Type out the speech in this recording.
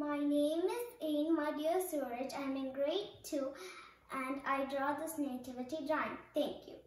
My name is Ain dear Suraj. I'm in grade 2 and I draw this nativity drawing. Thank you.